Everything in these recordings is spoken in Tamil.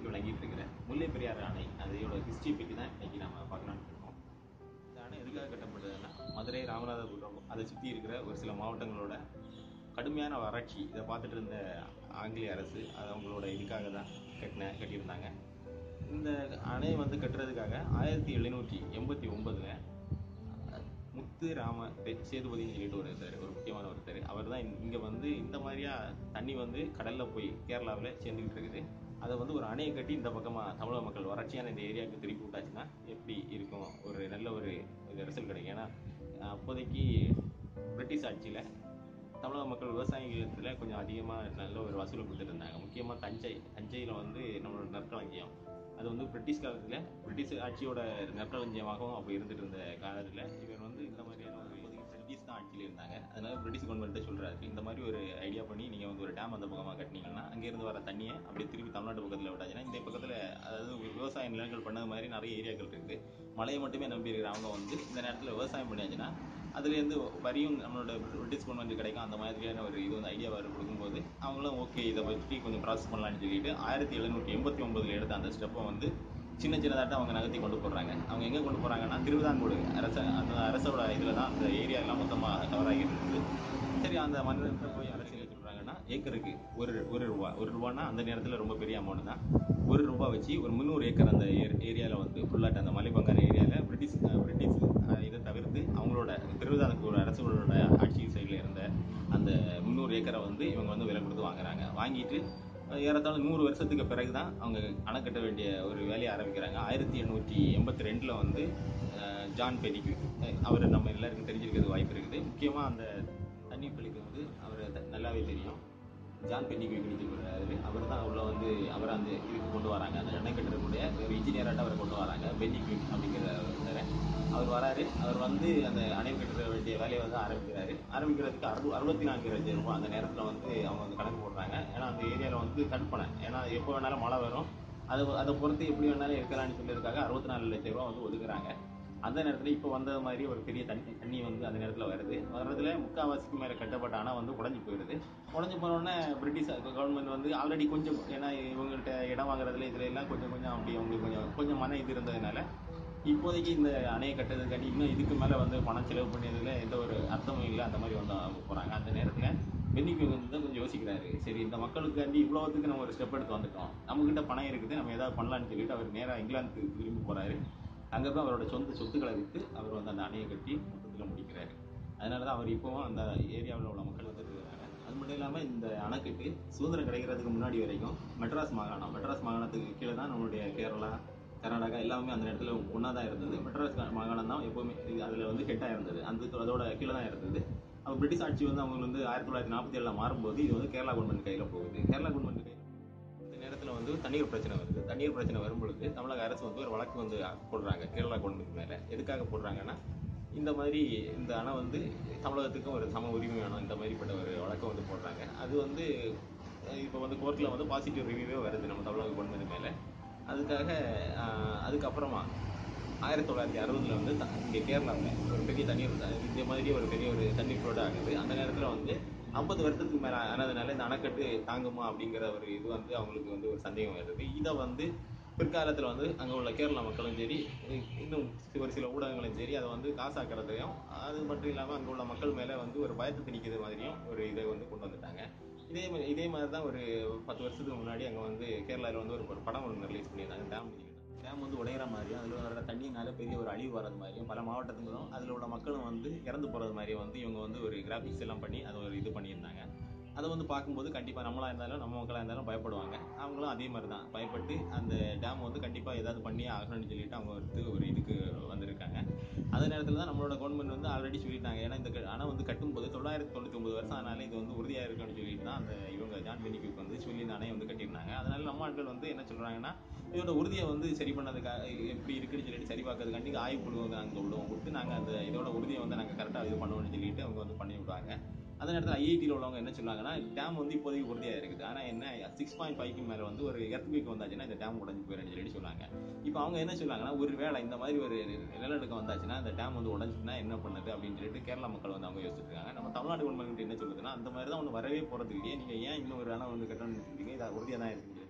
இருக்கு விளங்கிட்டு இருக்கிற முல்லை பெரியார் அணை அதையோட ஹிஸ்டரி பற்றி தான் இன்னைக்கு நம்ம பார்க்கலாம்னு இருக்கோம். இந்த அணை எதுக்காக கட்டப்பட்டதுன்னா மதுரை ராமநாதபுரம் அதை சுற்றி இருக்கிற ஒரு சில மாவட்டங்களோட கடுமையான வறட்சி இதை பார்த்துட்டு இருந்த ஆங்கிலேய அரசு அது அவங்களோட இதுக்காக தான் கட்டின கட்டியிருந்தாங்க. இந்த அணை வந்து கட்டுறதுக்காக ஆயிரத்தி எழுநூற்றி எண்பத்தி ஒன்பதுல முத்து ராம பெ- சேதுபதினு சொல்லிட்டு ஒரு ஒருத்தர் ஒரு முக்கியமான ஒருத்தர் அவர் தான் இங்கே வந்து இந்த மாதிரியா தண்ணி வந்து கடலில் போய் கேரளாவில் சேர்ந்துக்கிட்டு இருக்குது. அதை வந்து ஒரு அணையை கட்டி இந்த பக்கமாக தமிழக மக்கள் வறட்சியான இந்த ஏரியாவுக்கு திருப்பி விட்டாச்சுன்னா எப்படி இருக்கும்? ஒரு நல்ல ஒரு ரிசல்ட் கிடைக்கும். ஏன்னா அப்போதைக்கு பிரிட்டிஷ் ஆட்சியில் தமிழக மக்கள் விவசாயத்தில் கொஞ்சம் அதிகமாக நல்ல ஒரு வசூல் கொடுத்துட்டு இருந்தாங்க. முக்கியமாக தஞ்சை தஞ்சையில் வந்து நம்மளோட நற்களஞ்சியம். அது வந்து பிரிட்டிஷ் காலத்தில் பிரிட்டிஷ் ஆட்சியோட நற்களஞ்சியமாகவும் அப்போ இருந்துட்டு இருந்த அதனால பிரிட்டிஷ் கவர்மெண்ட்டை சொல்கிறாரு இந்த மாதிரி ஒரு ஐடியா பண்ணி நீங்கள் வந்து ஒரு டேம் அந்த பக்கமாக கட்டினீங்கன்னா அங்கேருந்து வர தண்ணியை அப்படியே திருப்பி தமிழ்நாட்டு பக்கத்தில் விட்டாச்சுன்னா இந்த பக்கத்தில் அதாவது விவசாய நிலங்கள் பண்ணது மாதிரி நிறைய ஏரியாக்கள் இருக்குது மழையை மட்டுமே நம்பி இருக்கிறவங்க வந்து இந்த நேரத்தில் விவசாயம் பண்ணியாச்சுன்னா அதுலேருந்து வரியும் நம்மளோட பிரிட்டிஷ் கவர்மெண்ட் கிடைக்கும். அந்த மாதிரியான ஒரு இது வந்து ஐடியா வர கொடுக்கும்போது அவங்களும் ஓகே இதை பற்றி கொஞ்சம் ப்ராசஸ் பண்ணலான்னு சொல்லிட்டு ஆயிரத்தி எழுநூற்றி எண்பத்தி ஒன்பதில் எடுத்த அந்த ஸ்டெப்பை வந்து சின்ன சின்னதாட்டம் அவங்க நகர்த்தி கொண்டு போடுறாங்க அவங்க எங்கே கொண்டு போகிறாங்கன்னா திருவிதாங்கூடு அரச அந்த அரசோட இதில் தான் அந்த ஏரியா எல்லாம் மொத்தமாக கவராகி இருக்குது. சரி அந்த மன்னர்கிட்ட போய் அரசியல் சொல்கிறாங்கன்னா ஏக்கருக்கு ஒரு ஒரு ரூபா ஒரு ரூபான்னா அந்த நேரத்தில் ரொம்ப பெரிய அமௌண்ட் தான். ஒரு ரூபா வச்சு ஒரு முந்நூறு ஏக்கர் அந்த ஏரியாவில் வந்து ஃபுல்லாட்ட அந்த மலைப்பங்கான ஏரியாவில் பிரிட்டிஷ் பிரிட்டிஷ் இதை தவிர்த்து அவங்களோட திருவிதாங்கூர் அரசுகளோட ஆட்சி சைடில் இருந்த அந்த முந்நூறு ஏக்கரை வந்து இவங்க வந்து விலை கொடுத்து வாங்குறாங்க. வாங்கிட்டு ஏறத்தாழ நூறு வருஷத்துக்கு பிறகு தான் அவங்க அணை கட்ட வேண்டிய ஒரு வேலையை ஆரம்பிக்கிறாங்க. ஆயிரத்தி எண்ணூற்றி எண்பத்தி ரெண்டில் வந்து ஜான் பெரிக்கு அவர் நம்ம எல்லாருக்கும் தெரிஞ்சிருக்கிறது வாய்ப்பு இருக்குது. முக்கியமாக அந்த தண்ணீர் பள்ளிக்கு வந்து அவர் நல்லாவே தெரியும். ஜான் பென்னிக்கு பிடிச்சிருக்கிறாரு. அவர் தான் உள்ள வந்து அவரை அந்த இதுக்கு கொண்டு வராங்க. அந்த அணை கட்டுறக்கூடிய ஒரு இன்ஜினியராக அவரை கொண்டு வராங்க. பென்னி அப்படிங்கிற ஒருத்தர் அவர் வராரு. அவர் வந்து அந்த அணை கட்டுற வேண்டிய வேலையை வந்து ஆரம்பிக்கிறாரு. ஆரம்பிக்கிறதுக்கு அறு அறுபத்தி நான்கு லட்சம் ரூபாய் அந்த நேரத்தில் வந்து அவங்க வந்து கணக்கு போடுறாங்க ஏன்னா அந்த ஏரியாவில் வந்து ஏன்னா எப்போ வேணாலும் மழை வரும். அதை அதை பொறுத்து எப்படி வேணாலும் இருக்கலாம்னு சொல்லியிருக்காங்க. அறுபத்தி நாலு லட்ச ரூபா வந்து ஒதுக்குறாங்க. அந்த நேரத்தில் இப்போ வந்தது மாதிரி ஒரு பெரிய தண்ணி தண்ணி வந்து அந்த நேரத்தில் வருது. வர்றதுல முக்கால்வாசிக்கு மேலே கட்டப்பட்ட அணை வந்து உடஞ்சி போயிடுது. உடஞ்சி போனோடனே பிரிட்டிஷ் கவர்மெண்ட் வந்து ஆல்ரெடி கொஞ்சம் ஏன்னா இவங்கள்ட்ட இடம் வாங்குறதுல இதுல எல்லாம் கொஞ்சம் கொஞ்சம் அப்படி அவங்களுக்கு கொஞ்சம் கொஞ்சம் மன இது இருந்ததுனால இப்போதைக்கு இந்த அணையை கட்டுறதுக்காண்டி இன்னும் இதுக்கு மேலே வந்து பணம் செலவு பண்ணியதில் எந்த ஒரு அர்த்தமும் இல்லை. அந்த மாதிரி வந்து அவங்க போகிறாங்க அந்த நேரத்தில் பென்னிக்கு வந்து தான் கொஞ்சம் யோசிக்கிறாரு. சரி இந்த மக்களுக்காண்டி இவ்வளோத்துக்கு நம்ம ஒரு ஸ்டெப் எடுத்து வந்துட்டோம். நம்மக்கிட்ட பணம் இருக்குது நம்ம ஏதாவது பண்ணலாம்னு சொல்லிட்டு அவர் நேராக இங்கிலாந்துக்கு திரும்பி போகிறாரு அங்கே தான் அவரோட சொந்த சொத்துக்களை விற்று அவர் வந்து அந்த அணையை கட்டி மொத்தத்தில் முடிக்கிறாரு. அதனால தான் அவர் இப்போவும் அந்த ஏரியாவில் உள்ள மக்கள் வந்து இருக்கிறாங்க. அது மட்டும் இல்லாமல் இந்த அணைக்கட்டு சுதந்திரம் கிடைக்கிறதுக்கு முன்னாடி வரைக்கும் மெட்ராஸ் மாகாணம் மெட்ராஸ் மாகாணத்துக்கு கீழே தான் நம்மளுடைய கேரளா கர்நாடகா எல்லாமே அந்த இடத்துல ஒன்றா தான் இருந்தது. மெட்ராஸ் மாகாணம் தான் எப்போவுமே அதில் வந்து ஹெட்டாக இருந்தது. அந்த அதோட கீழே தான் இருந்தது. அப்போ பிரிட்டிஷ் ஆட்சி வந்து அவங்க வந்து ஆயிரத்தி தொள்ளாயிரத்தி நாற்பத்தி ஏழில் மாறும்போது இது வந்து கேரளா கவர்மெண்ட் கையில் போகுது. கேரளா கவர்மெண்ட் கையில் இந்த நேரத்தில் வந்து தண்ணீர் பிரச்சனை வருது. தண்ணீர் பிரச்சனை வரும்பொழுது தமிழக அரசு வந்து ஒரு வழக்கு வந்து போடுறாங்க கேரளா கவர்மெண்ட் மேலே. எதுக்காக போடுறாங்கன்னா இந்த மாதிரி இந்த அணை வந்து தமிழகத்துக்கும் ஒரு சம உரிமை வேணும். இந்த மாதிரிப்பட்ட ஒரு வழக்கை வந்து போடுறாங்க. அது வந்து இப்போ வந்து கோர்ட்டில் வந்து பாசிட்டிவ் ரிவ்யூவே வருது நம்ம தமிழக கவர்மெண்ட் மேலே. அதுக்காக அதுக்கப்புறமா ஆயிரத்தி தொள்ளாயிரத்தி அறுபதுல வந்து த- இங்கே கேரளாவில் ஒரு பெரிய தண்ணீர் இந்த மாதிரி ஒரு பெரிய ஒரு தண்ணீர் ஃப்ளோட் ஆகுது. அந்த நேரத்தில் வந்து ஐம்பது வருஷத்துக்கு மேலே ஆனதுனால இந்த அணைக்கட்டு தாங்குமா அப்படிங்கிற ஒரு இது வந்து அவங்களுக்கு வந்து ஒரு சந்தேகம் வருது. இதை வந்து பிற்காலத்தில் வந்து அங்கே உள்ள கேரளா மக்களும் சரி இன்னும் ஒரு சில ஊடகங்களும் சரி அதை வந்து காசாக்கிறதையும் அது மட்டும் இல்லாமல் அங்கே உள்ள மக்கள் மேலே வந்து ஒரு பயத்தை திணிக்கிறது மாதிரியும் ஒரு இதை வந்து கொண்டு வந்துட்டாங்க. இதே மாதிரி இதே மாதிரி தான் ஒரு பத்து வருஷத்துக்கு முன்னாடி அங்கே வந்து கேரளாவில் வந்து ஒரு ஒரு படம் ஒன்று ரிலீஸ் பண்ணியிருந்தாங்க. டேம் டேம் வந்து உடையிற மாதிரியும் அதில் வர தண்ணியினால பெரிய ஒரு அழிவு வர்றது மாதிரியும் பல மாவட்டத்துங்களும் அதில் உள்ள மக்களும் வந்து இறந்து போகிறது மாதிரியும் வந்து இவங்க வந்து ஒரு கிராஃபிக்ஸ் எல்லாம் பண்ணி அதை ஒரு இது பண்ணியிருந்தாங்க. அதை வந்து பார்க்கும்போது கண்டிப்பாக நம்மளாக இருந்தாலும் நம்ம மக்களாக இருந்தாலும் பயப்படுவாங்க. அவங்களும் அதே மாதிரி தான். பயப்பட்டு அந்த டேம் வந்து கண்டிப்பாக ஏதாவது பண்ணி ஆகணும்னு சொல்லிட்டு அவங்க வந்து ஒரு இதுக்கு வந்திருக்காங்க. அதே நேரத்தில் தான் நம்மளோட கவர்மெண்ட் வந்து ஆல்ரெடி சொல்லிட்டாங்க. ஏன்னா இந்த க- வந்து கட்டும்போது தொள்ளாயிரத்தி தொண்ணூற்றி ஒம்பது வருஷம் அதனால இது வந்து உறுதியாக இருக்குன்னு சொல்லிட்டு தான் அந்த இவங்க ஜான் பெனிக்யூக் வந்து சொல்லி நானே அணையை வந்து கட்டியிருந்தாங்க. அதனால நம்ம ஆட்கள் வந்து என்ன சொல்கிறாங்கன்னா இதோட உறுதியை வந்து சரி பண்ணதுக்காக எப்படி இருக்குன்னு சொல்லிட்டு சரி பார்க்கறதுக்காண்டி ஆய்வு குழு வந்து அங்கே விடுவோம் கொடுத்து நாங்கள் அந்த இதோட உறுதியை வந்து நாங்கள் கரெக்டாக இது பண்ணுவோம்னு சொல்லிட்டு அவங்க வந்து பண்ணி விடுவாங்க. அந்த நேரத்தில் ஐஐடியில் உள்ளவங்க என்ன சொல்லுவாங்கன்னா டேம் வந்து இப்போதைக்கு உறுதியாக இருக்குது. ஆனால் என்ன சிக்ஸ் பாயிண்ட் ஃபைவ்க்கு மேலே வந்து ஒரு எர்த்குவிக் வந்தாச்சுன்னா இந்த டேம் உடஞ்சி போயிடும்னு சொல்லி சொன்னாங்க இப்போ அவங்க என்ன சொல்லுவாங்கன்னா ஒரு வேளை இந்த மாதிரி ஒரு நிலநடுக்கம் வந்தாச்சுன்னா இந்த டேம் வந்து உடஞ்சுன்னா என்ன பண்ணுது? அப்படின்னு சொல்லிட்டு கேரளா மக்கள் வந்து அவங்க யோசிச்சிருக்காங்க நம்ம தமிழ்நாடு கவர்மெண்ட் என்ன சொல்லுதுன்னா அந்த மாதிரி தான் ஒன்று வரவே போகிறது இல்லையே. நீங்கள் ஏன் இன்னும் ஒரு வேணா வந்து கட்டணும்னு நினைச்சிருக்கீங்க இது உறுதியாக தான் இருக்குது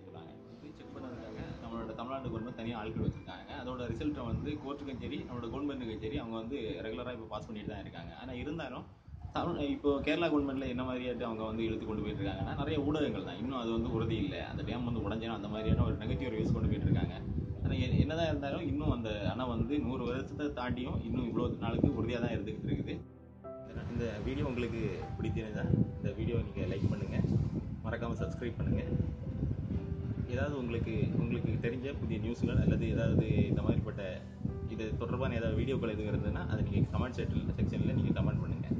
நம்மளோட தமிழ்நாடு கவர்மெண்ட் தனியாக ஆட்கள் வச்சிருக்காங்க. அதோட ரிசல்ட்டை வந்து கோர்ட்டுக்கும் சரி நம்மளோட கவர்மெண்ட்டுக்கும் சரி அவங்க வந்து ரெகுலராக இப்போ பாஸ் பண்ணிட்டு தான் இருக்காங்க. ஆனால் இருந்தாலும் தமிழ் இப்போ கேரளா கவர்மெண்ட்ல என்ன மாதிரியாட்டு அவங்க வந்து இழுத்து கொண்டு போயிட்டு இருக்காங்கன்னா நிறைய ஊடகங்கள் தான். இன்னும் அது வந்து உறுதி இல்லை. அந்த டேம் வந்து உடஞ்சேனா அந்த மாதிரியான ஒரு நெகட்டிவ் ரிவ்யூஸ் கொண்டு போயிட்டு இருக்காங்க ஆனால் என்னதான் இருந்தாலும் இன்னும் அந்த அணை வந்து நூறு வருஷத்தை தாண்டியும் இன்னும் இவ்வளோ நாளுக்கு உறுதியாக தான் இருந்துகிட்டு இருக்குது. இந்த- வீடியோ உங்களுக்கு பிடித்திருந்தால் இந்த வீடியோ நீங்கள் லைக் பண்ணுங்கள் மறக்காமல் சப்ஸ்கிரைப் பண்ணுங்கள் ஏதாவது உங்களுக்கு உங்களுக்கு தெரிஞ்ச புதிய நியூஸ்கள் அல்லது ஏதாவது இந்த மாதிரிப்பட்ட இது தொடர்பான ஏதாவது வீடியோக்கள் எதுவும் இருந்ததுன்னா அதை நீங்கள் கமெண்ட் செக்ஷனில் செக்ஷனில் நீங்கள் கமெண்ட் பண்ணுங்கள்